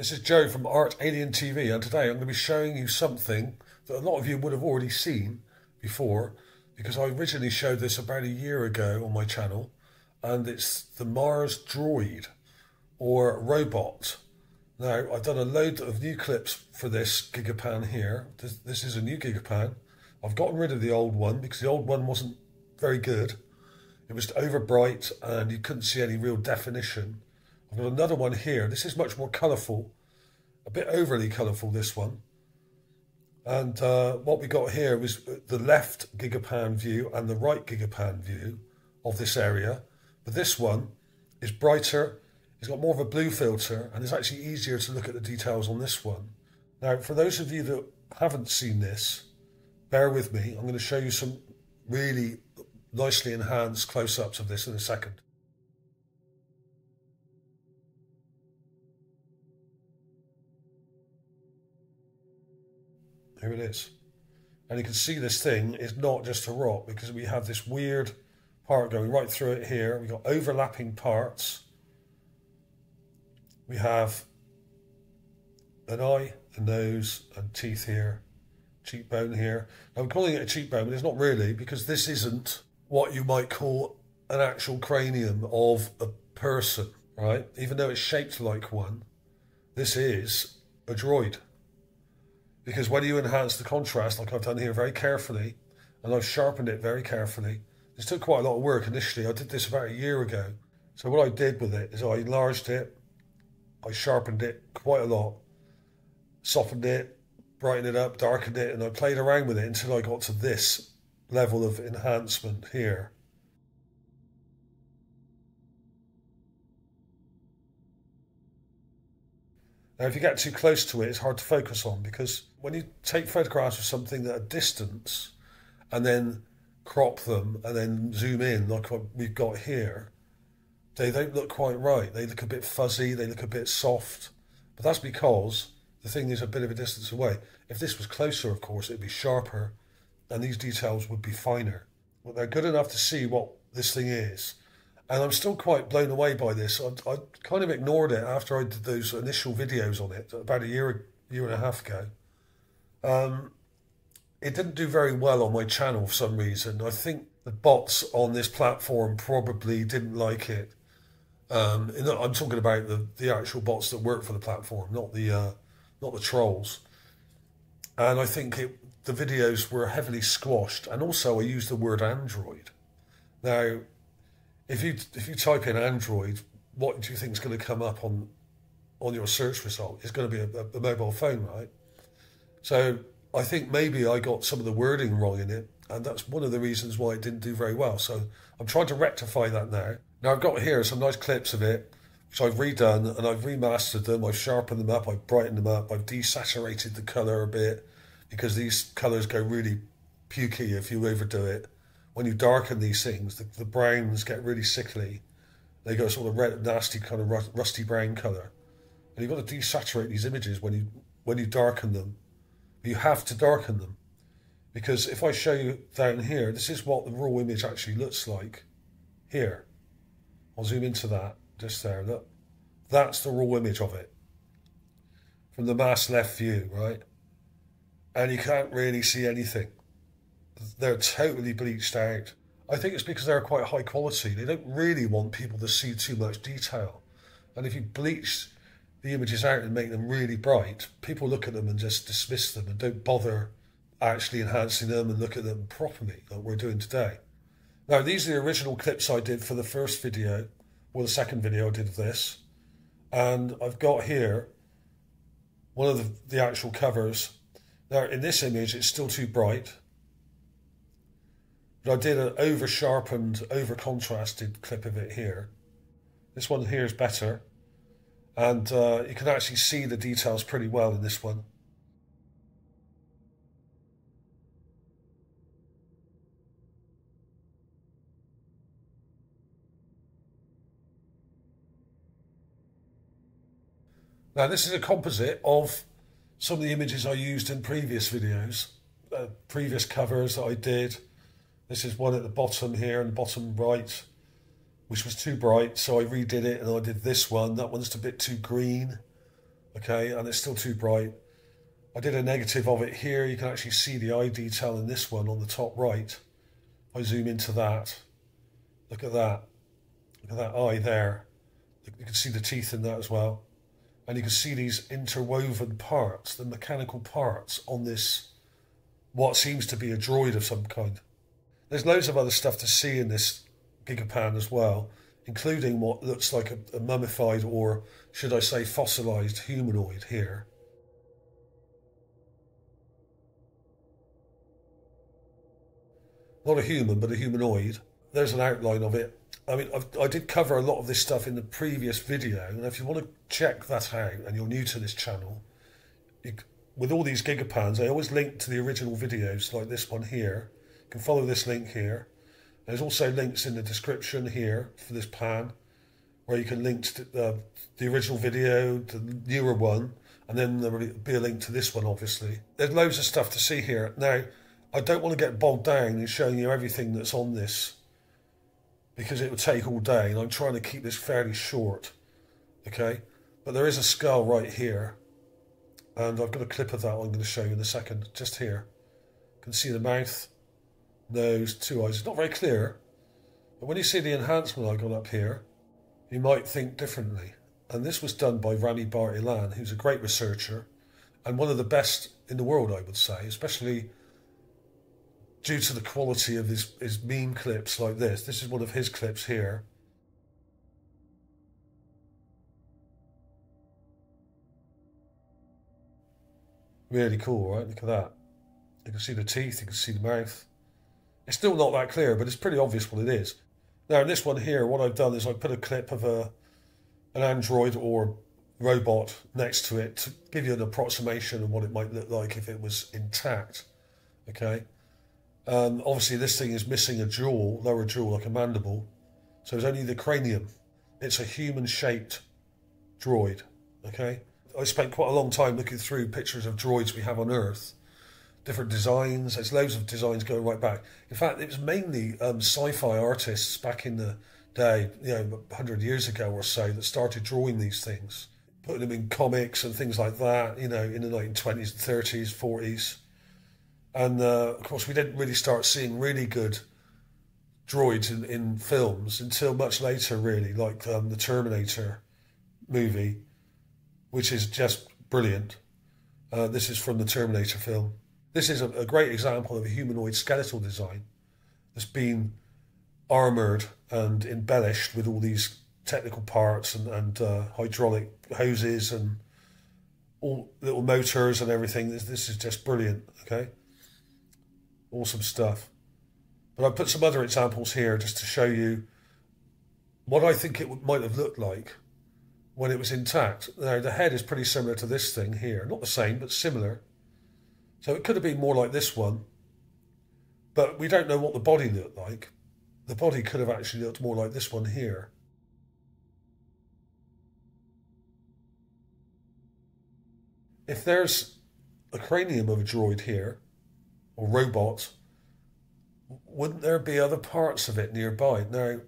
This is Joe from Art Alien TV, and today I'm going to be showing you something that a lot of you would have already seen before, because I originally showed this about a year ago on my channel, and it's the Mars Droid, or robot. Now, I've done a load of new clips for this Gigapan here. This, this is a new Gigapan. I've gotten rid of the old one because the old one wasn't very good. It was over bright and you couldn't see any real definition. I've got another one here. This is much more colourful, a bit overly colourful, this one. And uh, what we got here was the left gigapan view and the right gigapan view of this area. But this one is brighter, it's got more of a blue filter, and it's actually easier to look at the details on this one. Now, for those of you that haven't seen this, bear with me. I'm going to show you some really nicely enhanced close-ups of this in a second. Here it is. And you can see this thing is not just a rock because we have this weird part going right through it here. We've got overlapping parts. We have an eye, a nose, and teeth here, cheekbone here. I'm calling it a cheekbone, but it's not really because this isn't what you might call an actual cranium of a person, right? Even though it's shaped like one, this is a droid. Because when you enhance the contrast, like I've done here very carefully, and I've sharpened it very carefully, this took quite a lot of work initially. I did this about a year ago. So what I did with it is I enlarged it, I sharpened it quite a lot, softened it, brightened it up, darkened it, and I played around with it until I got to this level of enhancement here. Now, if you get too close to it, it's hard to focus on because when you take photographs of something at a distance and then crop them and then zoom in, like what we've got here, they don't look quite right. They look a bit fuzzy, they look a bit soft. But that's because the thing is a bit of a distance away. If this was closer, of course, it'd be sharper and these details would be finer. But they're good enough to see what this thing is. And I'm still quite blown away by this. I, I kind of ignored it after I did those initial videos on it about a year, year and a half ago. Um, it didn't do very well on my channel for some reason. I think the bots on this platform probably didn't like it. Um, I'm talking about the, the actual bots that work for the platform, not the uh, not the trolls. And I think it the videos were heavily squashed, and also I used the word Android. Now, if you if you type in Android, what do you think is going to come up on on your search result? It's going to be a, a mobile phone, right? So I think maybe I got some of the wording wrong in it, and that's one of the reasons why it didn't do very well. So I'm trying to rectify that now. Now I've got here some nice clips of it, which I've redone and I've remastered them. I've sharpened them up, I've brightened them up, I've desaturated the color a bit because these colours go really pukey if you overdo it. When you darken these things, the, the browns get really sickly. They go sort of red, nasty kind of rusty brown colour. And you've got to desaturate these images when you when you darken them. You have to darken them. Because if I show you down here, this is what the raw image actually looks like here. I'll zoom into that, just there, look. That's the raw image of it. From the Mast left view, right? and you can't really see anything. They're totally bleached out. I think it's because they're quite high quality. They don't really want people to see too much detail. And if you bleach the images out and make them really bright, people look at them and just dismiss them and don't bother actually enhancing them and look at them properly like we're doing today. Now, these are the original clips I did for the first video, or the second video I did of this. And I've got here one of the, the actual covers now, in this image, it's still too bright. But I did an over sharpened, over contrasted clip of it here. This one here is better. And uh, you can actually see the details pretty well in this one. Now, this is a composite of some of the images I used in previous videos, uh, previous covers that I did. This is one at the bottom here and bottom right, which was too bright, so I redid it and I did this one. That one's a bit too green. Okay, and it's still too bright. I did a negative of it here. You can actually see the eye detail in this one on the top right. I zoom into that. Look at that. Look at that eye there. You can see the teeth in that as well. And you can see these interwoven parts, the mechanical parts on this, what seems to be a droid of some kind. There's loads of other stuff to see in this Gigapan as well, including what looks like a, a mummified or, should I say, fossilized humanoid here. Not a human, but a humanoid. There's an outline of it. I mean, I've, i did cover a lot of this stuff in the previous video, and if you want to check that out and you're new to this channel, you, with all these gigapans, I always link to the original videos like this one here. Can follow this link here. There's also links in the description here for this pan, where you can link to the, the original video, the newer one, and then there will be a link to this one, obviously. There's loads of stuff to see here. Now, I don't want to get bogged down in showing you everything that's on this because it would take all day, and I'm trying to keep this fairly short. Okay, but there is a skull right here, and I've got a clip of that I'm going to show you in a second. Just here, you can see the mouth, nose, two eyes. It's not very clear, but when you see the enhancement I got up here, you might think differently. And this was done by Rami Bar Ilan, who's a great researcher and one of the best in the world, I would say, especially due to the quality of his, his meme clips like this. This is one of his clips here. Really cool, right? Look at that. You can see the teeth, you can see the mouth. It's still not that clear, but it's pretty obvious what it is. Now, in this one here, what I've done is I put a clip of a an android or robot next to it to give you an approximation of what it might look like if it was intact. Okay. Um, obviously, this thing is missing a jaw, lower jaw, like a mandible. So it's only the cranium. It's a human shaped droid. Okay. I spent quite a long time looking through pictures of droids we have on Earth, different designs. There's loads of designs going right back. In fact, it was mainly um, sci fi artists back in the day, you know, 100 years ago or so, that started drawing these things, putting them in comics and things like that, you know, in the 1920s, 30s, 40s. And uh, of course, we didn't really start seeing really good droids in, in films until much later, really, like um, the Terminator movie, which is just brilliant. Uh, this is from the Terminator film. This is a, a great example of a humanoid skeletal design that's been armoured and embellished with all these technical parts and, and uh, hydraulic hoses and all little motors and everything. This, this is just brilliant, okay? Awesome stuff. But I put some other examples here just to show you what I think it might have looked like when it was intact. Now, the head is pretty similar to this thing here. Not the same, but similar. So it could have been more like this one. But we don't know what the body looked like. The body could have actually looked more like this one here. If there's a cranium of a droid here, or robot, wouldn't there be other parts of it nearby? Now,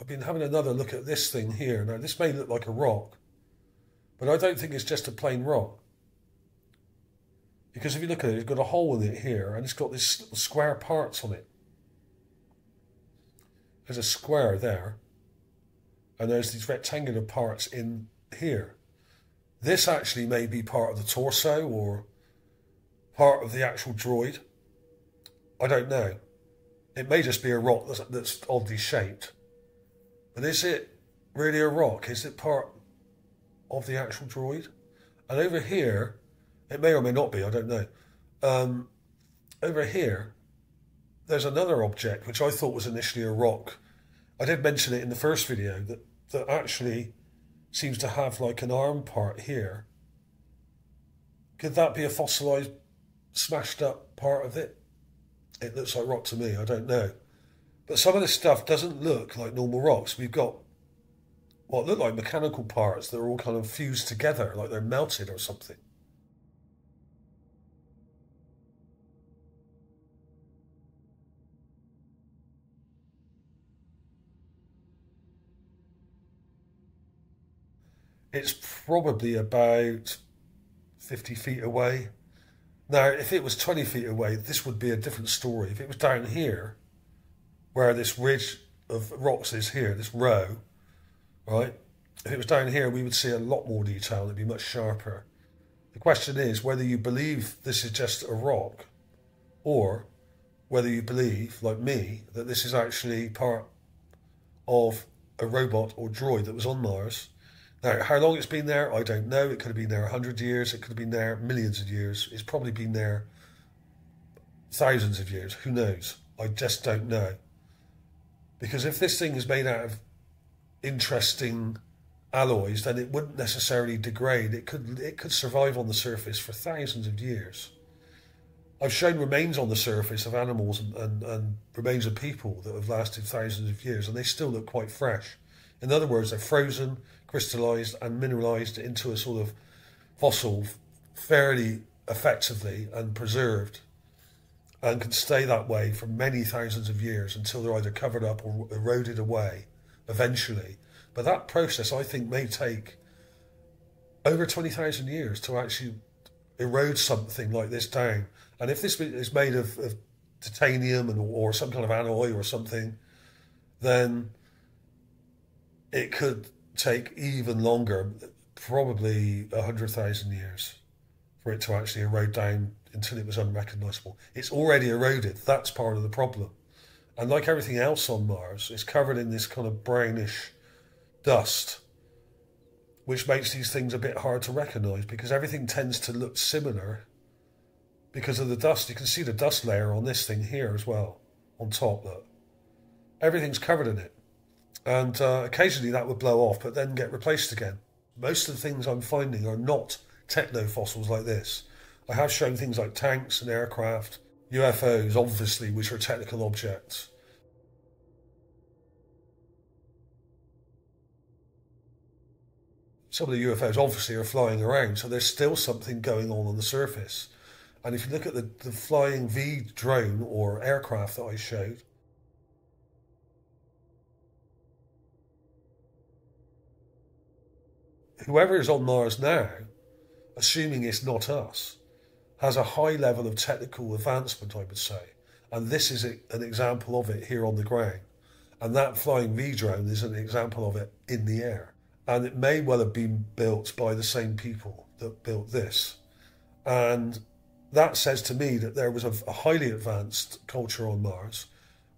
I've been having another look at this thing here. Now, this may look like a rock, but I don't think it's just a plain rock. Because if you look at it, it's got a hole in it here, and it's got these square parts on it. There's a square there, and there's these rectangular parts in here. This actually may be part of the torso or part of the actual droid. I don't know. It may just be a rock that's, that's oddly shaped. But is it really a rock? Is it part of the actual droid? And over here, it may or may not be, I don't know. Um, over here, there's another object which I thought was initially a rock. I did mention it in the first video that, that actually seems to have like an arm part here. Could that be a fossilized, smashed up part of it? it looks like rock to me. I don't know. But some of this stuff doesn't look like normal rocks. We've got what look like mechanical parts that are all kind of fused together, like they're melted or something. It's probably about 50 feet away. Now, if it was 20 feet away, this would be a different story. If it was down here, where this ridge of rocks is here, this row, right? If it was down here, we would see a lot more detail. It'd be much sharper. The question is whether you believe this is just a rock or whether you believe, like me, that this is actually part of a robot or droid that was on Mars. Now, how long it's been there, I don't know. It could have been there 100 years, it could have been there millions of years. It's probably been there thousands of years. Who knows? I just don't know. Because if this thing is made out of interesting alloys, then it wouldn't necessarily degrade. It could it could survive on the surface for thousands of years. I've shown remains on the surface of animals and, and, and, remains of people that have lasted thousands of years, and they still look quite fresh. In other words, they're frozen, crystallized, and mineralized into a sort of fossil fairly effectively and preserved, and can stay that way for many thousands of years until they're either covered up or eroded away eventually but that process, I think, may take over 20,000 years to actually erode something like this down. And if this is made of, of titanium and, or some kind of alloy or something, then it could take even longer, probably 100,000 years, for it to actually erode down until it was unrecognizable. It's already eroded. That's part of the problem. And like everything else on Mars, it's covered in this kind of brownish dust, which makes these things a bit hard to recognize because everything tends to look similar because of the dust. You can see the dust layer on this thing here as well, on top. Look, everything's covered in it, and uh, occasionally that would blow off, but then get replaced again. Most of the things I'm finding are not techno fossils like this. I have shown things like tanks and aircraft, UFOs, obviously, which are technical objects. some of the UFOs obviously are flying around, so there's still something going on on the surface. And if you look at the, the flying V drone or aircraft that I showed, whoever is on Mars now, assuming it's not us, has a high level of technical advancement, I would say. And this is a, an example of it here on the ground. And that flying V drone is an example of it in the air and it may well have been built by the same people that built this. And that says to me that there was a, a, highly advanced culture on Mars,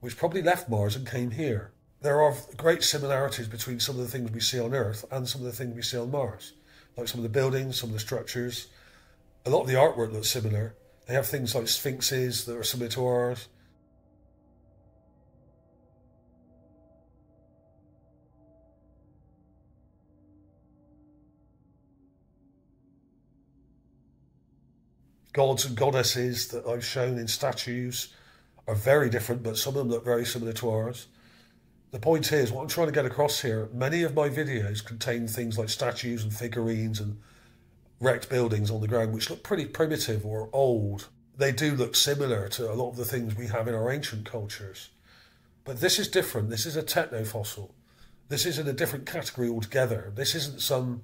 which probably left Mars and came here. There are great similarities between some of the things we see on Earth and some of the things we see on Mars, like some of the buildings, some of the structures. A lot of the artwork looks similar. They have things like sphinxes that are similar to ours. gods and goddesses that I've shown in statues are very different, but some of them look very similar to ours. The point is, what I'm trying to get across here, many of my videos contain things like statues and figurines and wrecked buildings on the ground, which look pretty primitive or old. They do look similar to a lot of the things we have in our ancient cultures. But this is different. This is a techno fossil. This is in a different category altogether. This isn't some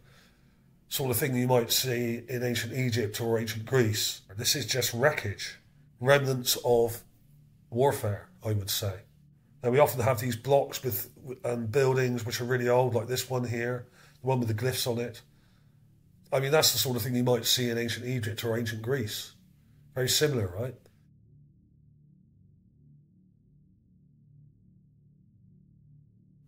sort of thing you might see in ancient Egypt or ancient Greece. This is just wreckage, remnants of warfare, I would say. Now, we often have these blocks with and buildings which are really old, like this one here, the one with the glyphs on it. I mean, that's the sort of thing you might see in ancient Egypt or ancient Greece. Very similar, right?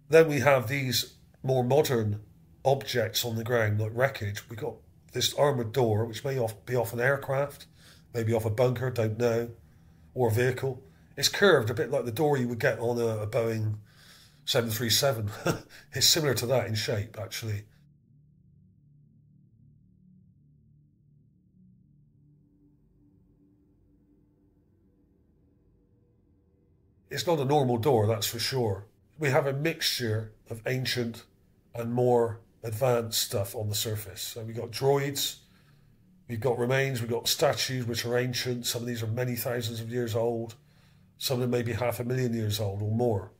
Then we have these more modern objects on the ground, like wreckage. We've got this armored door, which may be off an aircraft, maybe off a bunker, don't know, or a vehicle. It's curved a bit like the door you would get on a, a Boeing 737. it's similar to that in shape, actually. It's not a normal door, that's for sure. We have a mixture of ancient and more advanced stuff on the surface. So we've got droids, we've got remains, we've got statues which are ancient. Some of these are many thousands of years old something maybe half a million years old or more.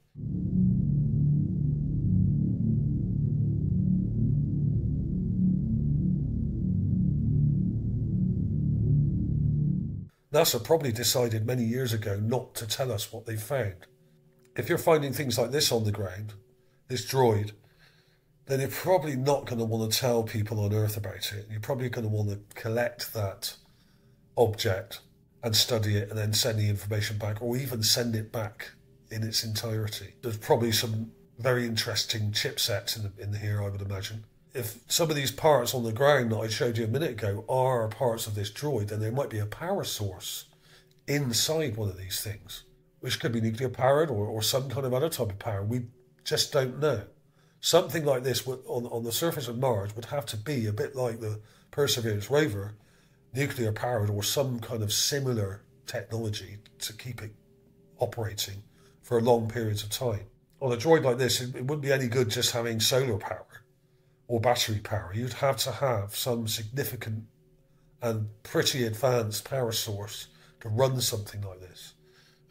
NASA probably decided many years ago not to tell us what they found. If you're finding things like this on the ground, this droid, then you're probably not going to want to tell people on Earth about it. You're probably going to want to collect that object and study it and then send the information back or even send it back in its entirety. There's probably some very interesting chipsets in, in here, I would imagine. If some of these parts on the ground that I showed you a minute ago are parts of this droid, then there might be a power source inside one of these things, which could be nuclear powered or, or some kind of other type of power. We just don't know. Something like this would, on, on the surface of Mars would have to be a bit like the Perseverance rover, nuclear powered or some kind of similar technology to keep it operating for long periods of time. On a droid like this, it, it wouldn't be any good just having solar power or battery power. You'd have to have some significant and pretty advanced power source to run something like this.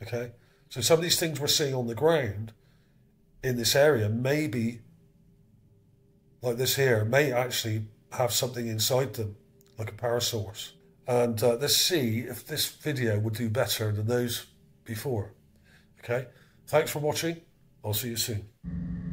Okay? So some of these things we're seeing on the ground in this area maybe like this here may actually have something inside them like a power source. And uh, let's see if this video would do better than those before. Okay? Thanks for watching. I'll see you soon